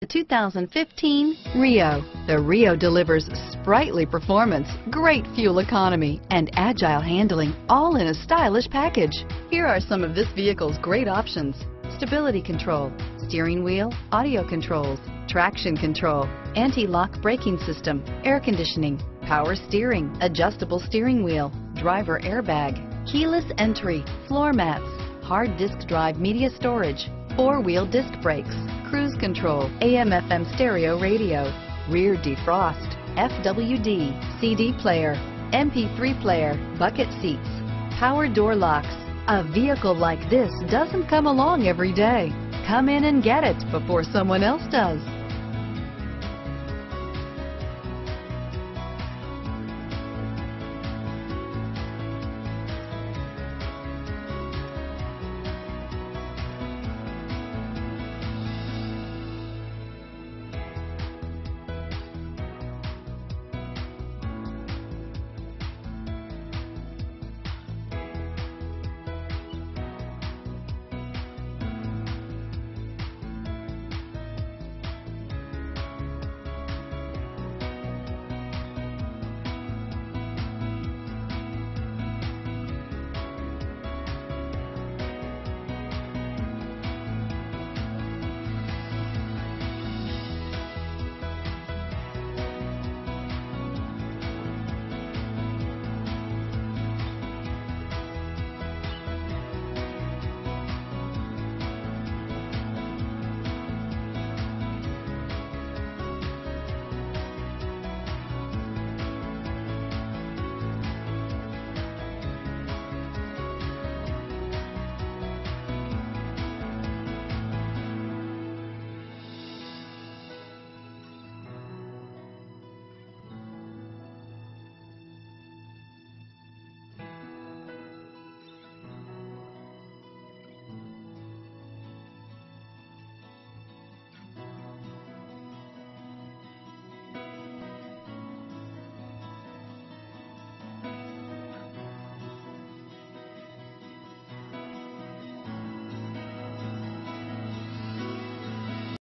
The 2015 Rio. The Rio delivers sprightly performance, great fuel economy, and agile handling, all in a stylish package. Here are some of this vehicle's great options. Stability control, steering wheel, audio controls, traction control, anti-lock braking system, air conditioning, power steering, adjustable steering wheel, driver airbag, keyless entry, floor mats, hard disk drive media storage, four-wheel disc brakes, cruise control, AM FM stereo radio, rear defrost, FWD, CD player, MP3 player, bucket seats, power door locks. A vehicle like this doesn't come along every day. Come in and get it before someone else does.